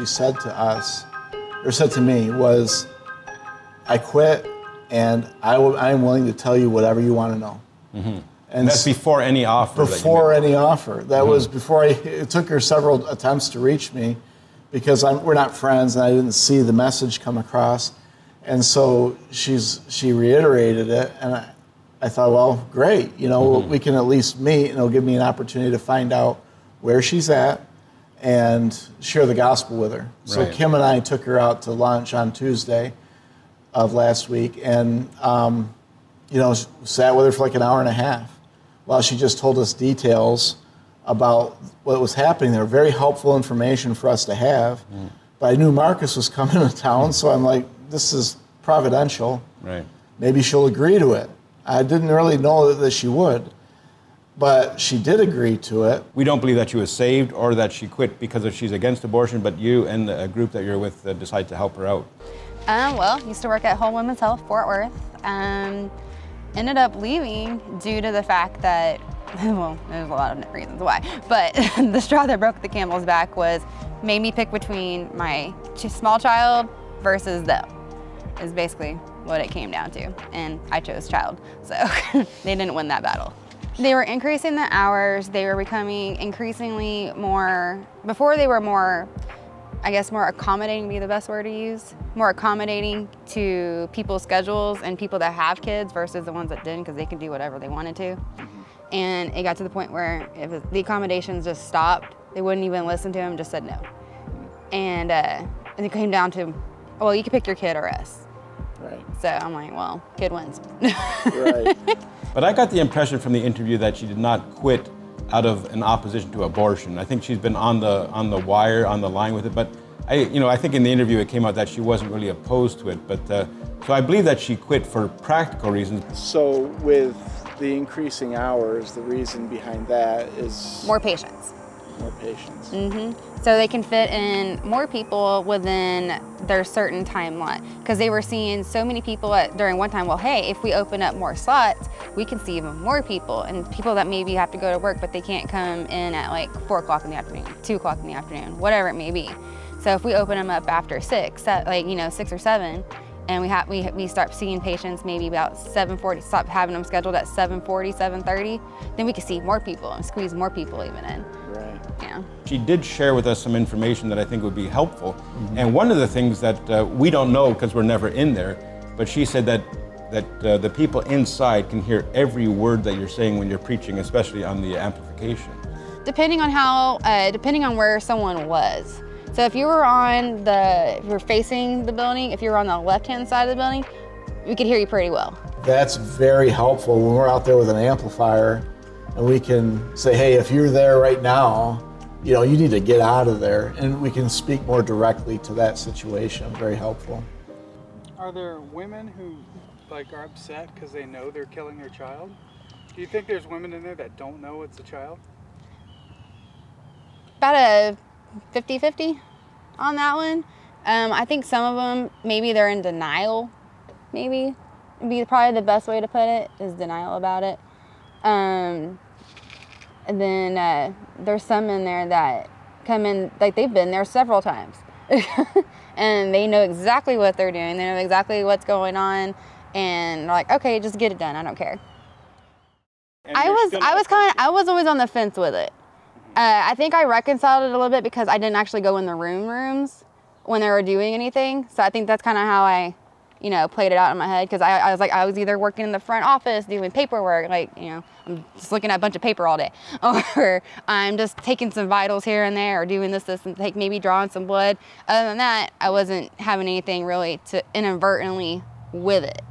she said to us, or said to me, was, I quit and I w- I am willing to tell you whatever you want to know. And And that's before any offer. before any offer. That mm-hmm. was before I, it took her several attempts to reach me because I'm, we're not friends and I didn't see the message come across. And so she's, she reiterated it and I, I thought, well, great, you know, mm-hmm. we can at least meet and it'll give me an opportunity to find out where she's at and share the gospel with her. So Right. Kim and I took her out to lunch on Tuesday of last week and, um, you know, sat with her for like an hour and a half while she just told us details about what was happening there. Very helpful information for us to have. But I knew Marcus was coming to town, so I'm like, this is providential. Right. Maybe she'll agree to it. I didn't really know that she would, but she did agree to it. We don't believe that she was saved or that she quit because of she's against abortion, but you and the group that you're with uh, decide to help her out. Um, well, used to work at Whole Women's Health, Fort Worth. Um, ended up leaving due to the fact that, well, there's a lot of reasons why, but the straw that broke the camel's back was made me pick between my small child versus them. Is basically what it came down to, and I chose child, so they didn't win that battle. They were increasing the hours. They were becoming increasingly more. Before they were more I guess more accommodating would be the best word to use. More accommodating to people's schedules and people that have kids versus the ones that didn't because they can do whatever they wanted to. And it got to the point where if the accommodations just stopped, they wouldn't even listen to them, just said no. And, uh, and it came down to, well, you can pick your kid or us. Right. So I'm like, well, kid wins. Right. But I got the impression from the interview that she did not quit out of an opposition to abortion. I think she's been on the on the wire, on the line with it. But I, you know, I think in the interview it came out that she wasn't really opposed to it. But uh, so I believe that she quit for practical reasons. so with the increasing hours, the reason behind that is More patients. More patients. Mm-hmm. so they can fit in more people within their certain time lot because they were seeing so many people at, during one time well hey if we open up more slots we can see even more people and people that maybe have to go to work but they can't come in at like four o'clock in the afternoon two o'clock in the afternoon whatever it may be so if we open them up after six like you know six or seven and we have we, we start seeing patients maybe about 7.40 stop having them scheduled at 7.40 7.30 then we can see more people and squeeze more people even in. Yeah She did share with us some information that I think would be helpful. And one of the things that uh, we don't know because we're never in there, but she said that that uh, the people inside can hear every word that you're saying when you're preaching, especially on the amplification. depending on how uh, depending on where someone was so if you were on the if you were facing the building if you were on the left hand side of the building we could hear you pretty well That's very helpful when we're out there with an amplifier and we can say, hey, if you're there right now, you know, you need to get out of there. And we can speak more directly to that situation. Very helpful. Are there women who like are upset because they know they're killing their child? Do you think there's women in there that don't know it's a child? about a 50-50 on that one um, i think some of them maybe they're in denial maybe would be probably the best way to put it is denial about it um, and then uh, there's some in there that come in like they've been there several times. And they know exactly what they're doing. They know exactly what's going on. And they're like okay just get it done. I don't care. And I was I was kind of I was always on the fence with it. Uh, I think I reconciled it a little bit because I didn't actually go in the room rooms when they were doing anything. So I think that's kind of how I, you know, played it out in my head because I, I was like I was either working in the front office doing paperwork, like you know I'm just looking at a bunch of paper all day, or I'm just taking some vitals here and there, or doing this this and take maybe drawing some blood. Other than that, I wasn't having anything really to inadvertently with it.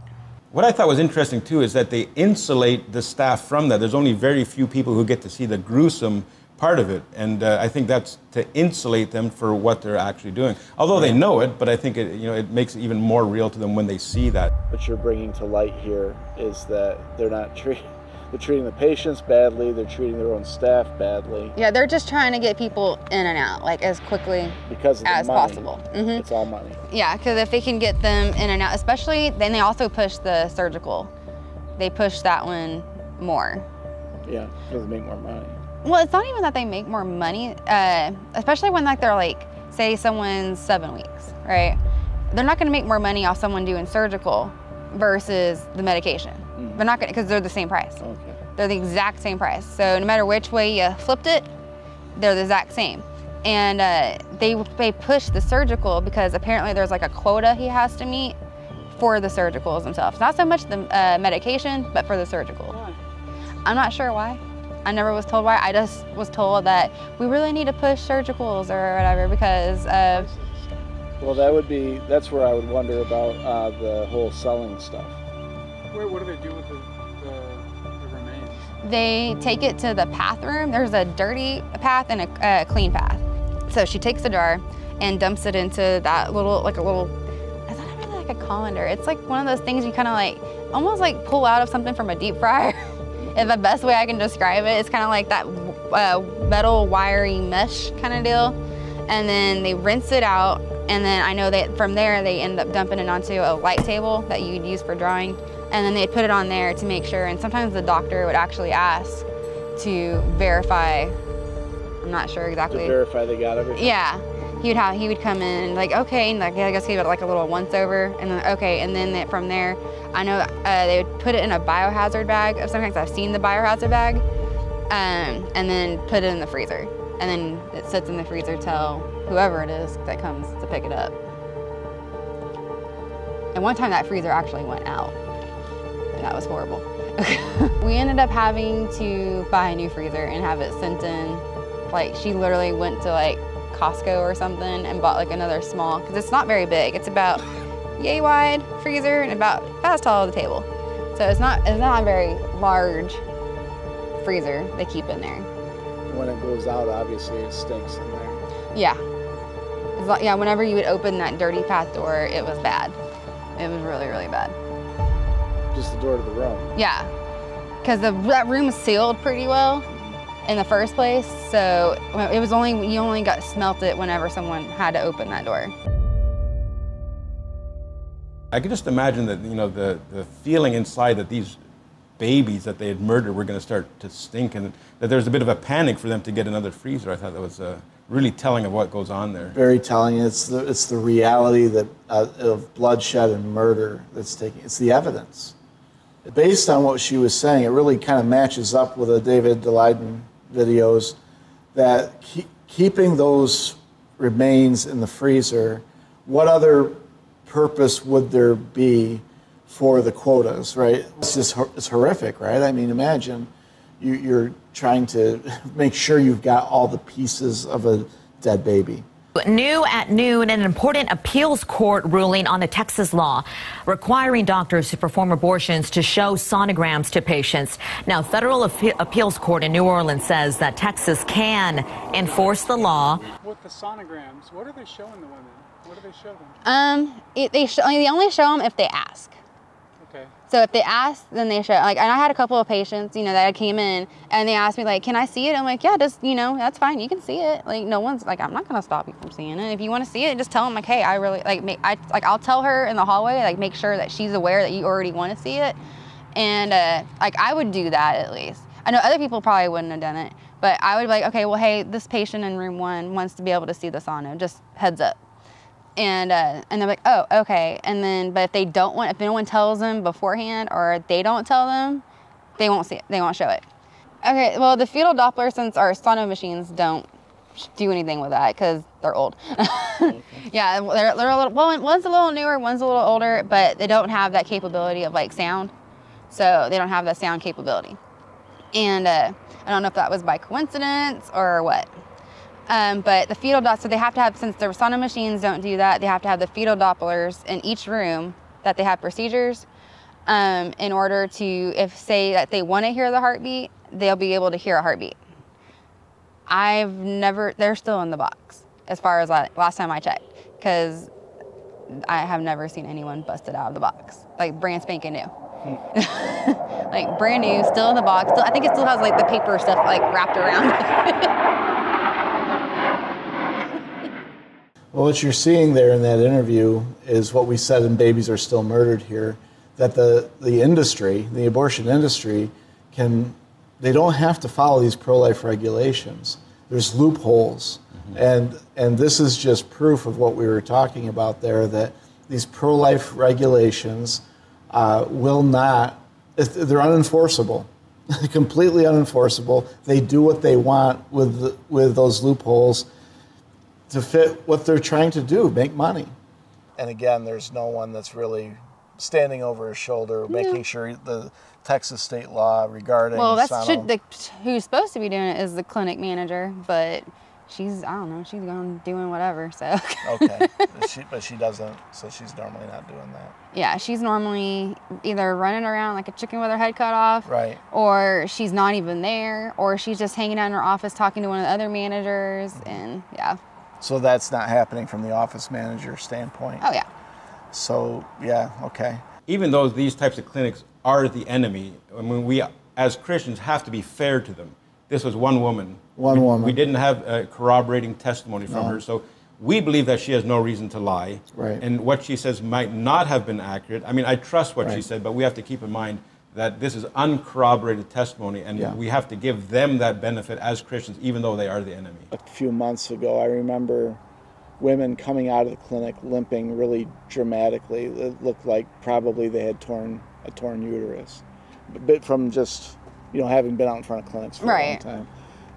What I thought was interesting too is that they insulate the staff from that. There's only very few people who get to see the gruesome part of it, and uh, I think that's to insulate them for what they're actually doing. Although they know it, but I think it, you know it makes it even more real to them when they see that. What you're bringing to light here is that they're not treat, they're treating the patients badly. They're treating their own staff badly Yeah, they're just trying to get people in and out like as quickly because as money. possible. hmm It's all money. Yeah, because if they can get them in and out, especially then they also push the surgical. They push that one more. Yeah, because they make more money. Well, it's not even that they make more money, uh, especially when like they're like, say someone's seven weeks, right? They're not going to make more money off someone doing surgical versus the medication. They're not going to because they're the same price. Okay. They're the exact same price. So no matter which way you flipped it, they're the exact same. And uh, they they push the surgical because apparently there's like a quota he has to meet for the surgicals themselves. Not so much the uh, medication, but for the surgical. I'm not sure why. I never was told why. I just was told that we really need to push surgicals or whatever because of Well, that would be. That's where I would wonder about uh, the whole selling stuff. Where, what do they do with the, the, the remains? they take it to the path room. There's a dirty path and a, a clean path. So she takes the jar and dumps it into that little, like a little, it's not really like a colander. It's like one of those things you kind of like, almost like pull out of something from a deep fryer. the best way I can describe it. It's kind of like that uh, metal wiry mesh kind of deal. And then they rinse it out. And then I know that from there they end up dumping it onto a light table that you'd use for drawing. And then they'd put it on there to make sure. And sometimes the doctor would actually ask to verify. I'm not sure exactly. To exactly. verify they got everything. Yeah, he would have he would come in and like okay, and like I guess he would like a little once over, and then okay, and then from there, I know uh, they would put it in a biohazard bag. Of some kinds, I've seen the biohazard bag, um, and then put it in the freezer, and then it sits in the freezer till whoever it is that comes to pick it up. And one time that freezer actually went out. And that was horrible. we ended up having to buy a new freezer and have it sent in. Like she literally went to like Costco or something and bought like another small because it's not very big. It's about yay wide freezer and about as tall as the table. So it's not it's not a very large freezer they keep in there. When it goes out, obviously it stinks in there. Yeah. Like, yeah, whenever you would open that dirty path door, it was bad. It was really, really bad. Just the door to the room. Yeah, because the that room is sealed pretty well in the first place, so it was only you only got smelt it whenever someone had to open that door. I could just imagine that you know the, the feeling inside that these babies that they had murdered were going to start to stink, and that there was a bit of a panic for them to get another freezer. I thought that was uh, really telling of what goes on there. Very telling. It's the it's the reality that uh, of bloodshed and murder that's taking. It's the evidence. Based on what she was saying, it really kind of matches up with a David Daleiden videos. That keep, keeping those remains in the freezer. What other purpose would there be for the quotas? Right? It's just it's horrific, right? I mean, imagine you, you're trying to make sure you've got all the pieces of a dead baby. New at noon, an important appeals court ruling on the Texas law requiring doctors to perform abortions to show sonograms to patients. Now, federal Appe- appeals court in New Orleans says that Texas can enforce the law. With the sonograms, what are they showing the women? What do they show them? Um, it, they sh- they only show them if they ask. Okay. So if they ask, then they show. Like, and I had a couple of patients, you know, that I came in and they asked me, like, "Can I see it?" I'm like, "Yeah, just you know, that's fine. You can see it. Like, no one's like, I'm not gonna stop you from seeing it. If you want to see it, just tell them, like, hey, I really like, make, I like, I'll tell her in the hallway, like, make sure that she's aware that you already want to see it, and uh, like, I would do that at least. I know other people probably wouldn't have done it, but I would be like, okay, well, hey, this patient in room one wants to be able to see the sono. Just heads up and uh, and they're like, oh, okay. And then, but if they don't want, if no one tells them beforehand, or they don't tell them, they won't see it. They won't show it. Okay. Well, the fetal Doppler, since our sono machines don't do anything with that because they're old. yeah, they're, they're a little. Well, one's a little newer, one's a little older, but they don't have that capability of like sound. So they don't have the sound capability. And uh, I don't know if that was by coincidence or what. Um, but the fetal Doppler, so they have to have, since the sono machines don't do that, they have to have the fetal Dopplers in each room that they have procedures um, in order to, if say that they want to hear the heartbeat, they'll be able to hear a heartbeat. I've never, they're still in the box as far as la- last time I checked, because I have never seen anyone busted out of the box, like brand spanking new. like brand new, still in the box. Still, I think it still has like the paper stuff like wrapped around it. Well, what you're seeing there in that interview is what we said in Babies Are Still Murdered here that the, the industry, the abortion industry, can, they don't have to follow these pro life regulations. There's loopholes. Mm-hmm. And, and this is just proof of what we were talking about there that these pro life regulations uh, will not, they're unenforceable. completely unenforceable. They do what they want with, with those loopholes to fit what they're trying to do make money. And again, there's no one that's really standing over his shoulder, yeah. making sure the Texas state law regarding. Well, that's should, the, who's supposed to be doing it is the clinic manager, but she's I don't know, she's going doing whatever. So. okay, she, but she doesn't. So she's normally not doing that. Yeah, she's normally either running around like a chicken with her head cut off, right? Or she's not even there, or she's just hanging out in her office talking to one of the other managers, and yeah. So that's not happening from the office manager standpoint. Oh yeah. So yeah, okay. Even though these types of clinics are the enemy, I mean, we as Christians have to be fair to them. This was one woman. One we, woman. We didn't have a corroborating testimony from no. her, so we believe that she has no reason to lie. Right. And what she says might not have been accurate. I mean, I trust what right. she said, but we have to keep in mind that this is uncorroborated testimony, and yeah. we have to give them that benefit as Christians, even though they are the enemy. A few months ago, I remember women coming out of the clinic limping really dramatically. It looked like probably they had torn a torn uterus, but from just you know having been out in front of clinics for right. a long time,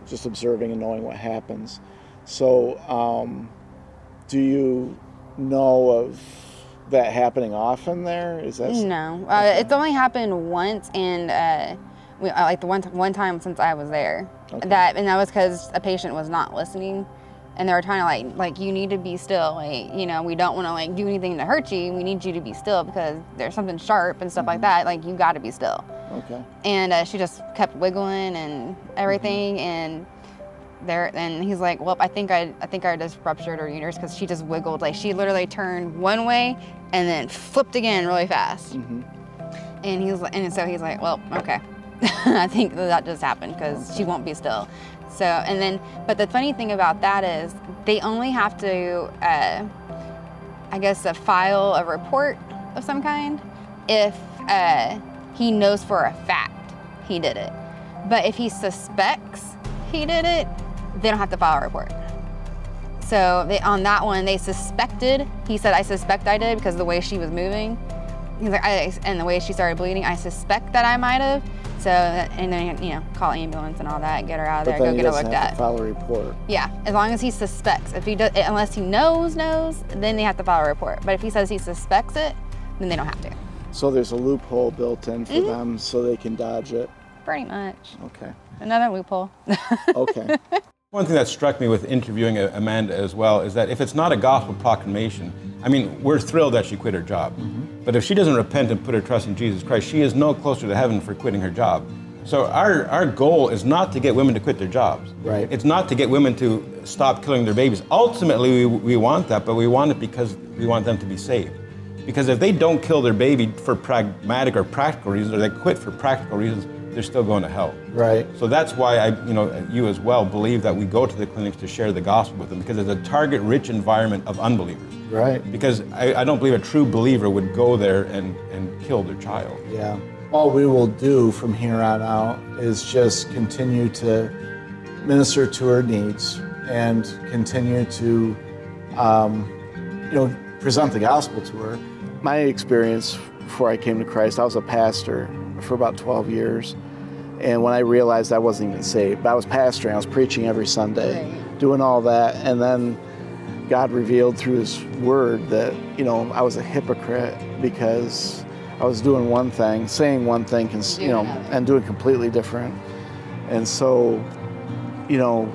just observing and knowing what happens. So, um, do you know of that happening often there? Is that no? Uh, it's only happened once, and uh, we, uh, like the one one time since I was there. Okay. That and that was because a patient was not listening, and they were trying to like like you need to be still. Like you know we don't want to like do anything to hurt you. We need you to be still because there's something sharp and stuff mm-hmm. like that. Like you got to be still. Okay. And uh, she just kept wiggling and everything, mm-hmm. and there and he's like well i think i i think i just ruptured her uterus because she just wiggled like she literally turned one way and then flipped again really fast mm-hmm. and he's like and so he's like well okay i think that, that just happened because okay. she won't be still so and then but the funny thing about that is they only have to uh, i guess uh, file a report of some kind if uh, he knows for a fact he did it but if he suspects he did it they don't have to file a report. So they, on that one, they suspected. He said, "I suspect I did because the way she was moving." He's like, I, and the way she started bleeding, I suspect that I might have. So, and then you know, call ambulance and all that, get her out of there, go get her looked at. file a report. Yeah, as long as he suspects. If he does, unless he knows, knows, then they have to file a report. But if he says he suspects it, then they don't have to. So there's a loophole built in for mm-hmm. them, so they can dodge it. Pretty much. Okay. Another loophole. okay. One thing that struck me with interviewing Amanda as well is that if it's not a gospel proclamation, I mean, we're thrilled that she quit her job. Mm-hmm. But if she doesn't repent and put her trust in Jesus Christ, she is no closer to heaven for quitting her job. So our, our goal is not to get women to quit their jobs. Right. It's not to get women to stop killing their babies. Ultimately, we, we want that, but we want it because we want them to be saved. Because if they don't kill their baby for pragmatic or practical reasons, or they quit for practical reasons, they're still going to hell. Right. So that's why I, you know, you as well believe that we go to the clinics to share the gospel with them because it's a target-rich environment of unbelievers. Right. Because I, I don't believe a true believer would go there and, and kill their child. Yeah. All we will do from here on out is just continue to minister to her needs and continue to, um, you know, present the gospel to her. My experience before I came to Christ, I was a pastor for about 12 years. And when I realized I wasn't even saved, but I was pastoring, I was preaching every Sunday, right. doing all that. And then God revealed through His Word that, you know, I was a hypocrite because I was doing one thing, saying one thing, you know, and doing completely different. And so, you know,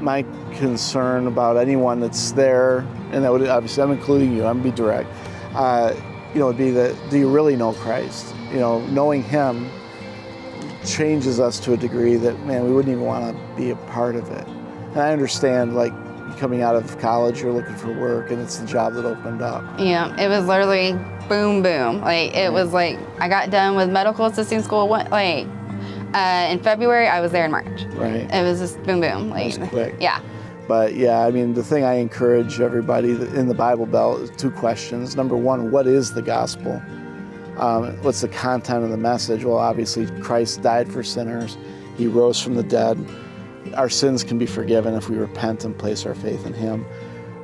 my concern about anyone that's there, and that would obviously, I'm including you, I'm be direct, uh, you know, would be that do you really know Christ? you know, knowing him changes us to a degree that, man, we wouldn't even want to be a part of it. And I understand, like, coming out of college, you're looking for work, and it's the job that opened up. Yeah, it was literally boom, boom. Like it was like I got done with medical assisting school. What like uh, in February? I was there in March. Right. It was just boom, boom. Like quick. yeah. But yeah, I mean, the thing I encourage everybody in the Bible Belt is two questions. Number one, what is the gospel? Um, what's the content of the message? Well, obviously, Christ died for sinners, He rose from the dead. Our sins can be forgiven if we repent and place our faith in Him.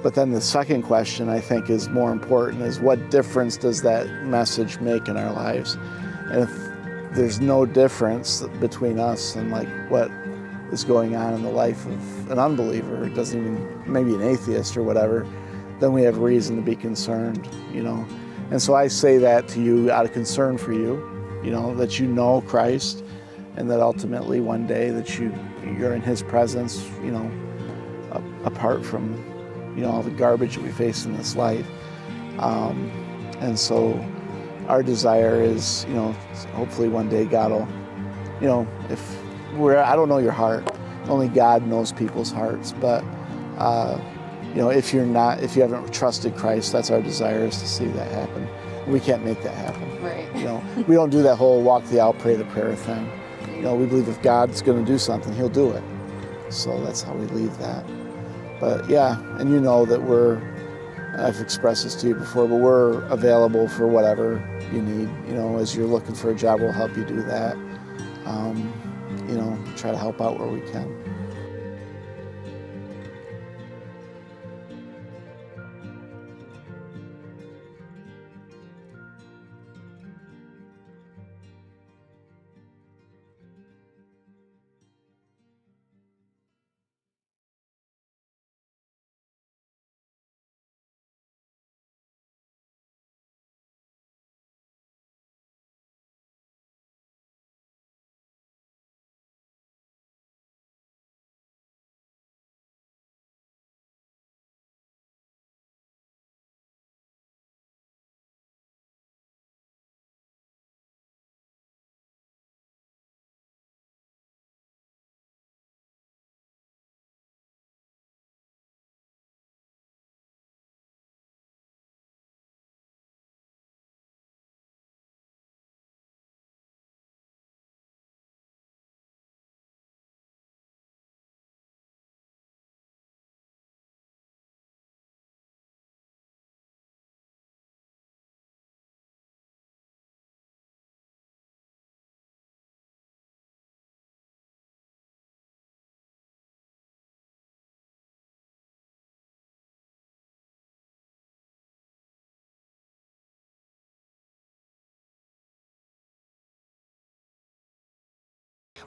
But then the second question I think is more important is what difference does that message make in our lives? And if there's no difference between us and like what is going on in the life of an unbeliever, doesn't even maybe an atheist or whatever, then we have reason to be concerned, you know. And so I say that to you out of concern for you, you know, that you know Christ and that ultimately one day that you you're in his presence, you know, apart from you know all the garbage that we face in this life. Um, and so our desire is, you know, hopefully one day God will, you know, if we're, I don't know your heart, only God knows people's hearts, but, uh, you know, if you're not, if you haven't trusted Christ, that's our desire is to see that happen. We can't make that happen. Right. You know, we don't do that whole walk the aisle, pray the prayer thing. You know, we believe if God's going to do something, He'll do it. So that's how we leave that. But yeah, and you know that we're, I've expressed this to you before, but we're available for whatever you need. You know, as you're looking for a job, we'll help you do that. Um, you know, try to help out where we can.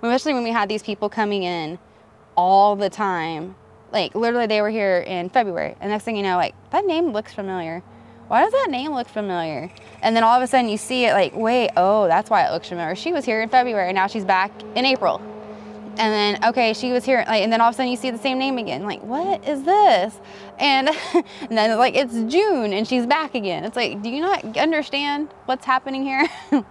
Especially when we had these people coming in all the time. Like literally, they were here in February, and next thing you know, like that name looks familiar. Why does that name look familiar? And then all of a sudden, you see it like, wait, oh, that's why it looks familiar. She was here in February, and now she's back in April. And then okay, she was here, like, and then all of a sudden you see the same name again. Like, what is this? And, and then like it's June, and she's back again. It's like, do you not understand what's happening here?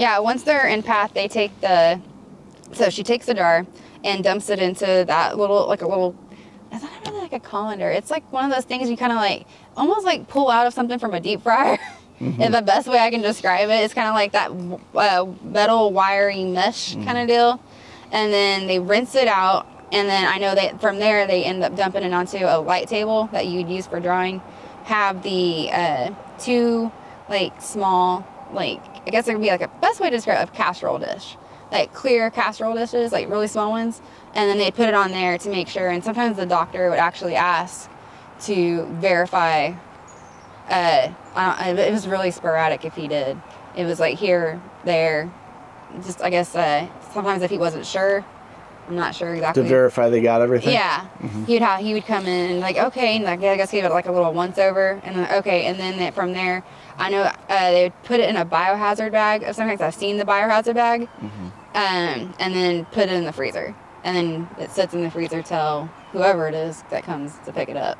Yeah, once they're in path, they take the, so she takes the jar and dumps it into that little, like a little, it's not really like a colander. It's like one of those things you kind of like, almost like pull out of something from a deep fryer. Mm-hmm. and the best way I can describe it is kind of like that uh, metal wiry mesh mm-hmm. kind of deal. And then they rinse it out. And then I know that from there they end up dumping it onto a light table that you'd use for drawing. Have the uh, two like small like I guess it would be like a best way to describe a casserole dish, like clear casserole dishes, like really small ones, and then they'd put it on there to make sure. And sometimes the doctor would actually ask to verify. Uh, it was really sporadic if he did. It was like here, there, just I guess uh, sometimes if he wasn't sure, I'm not sure exactly. To verify they got everything? Yeah, he'd have he would come in and like okay, and like I guess give it like a little once over, and then okay, and then it, from there, I know uh, they would put it in a biohazard bag of some kind. I've seen the biohazard bag, um, and then put it in the freezer, and then it sits in the freezer till whoever it is that comes to pick it up.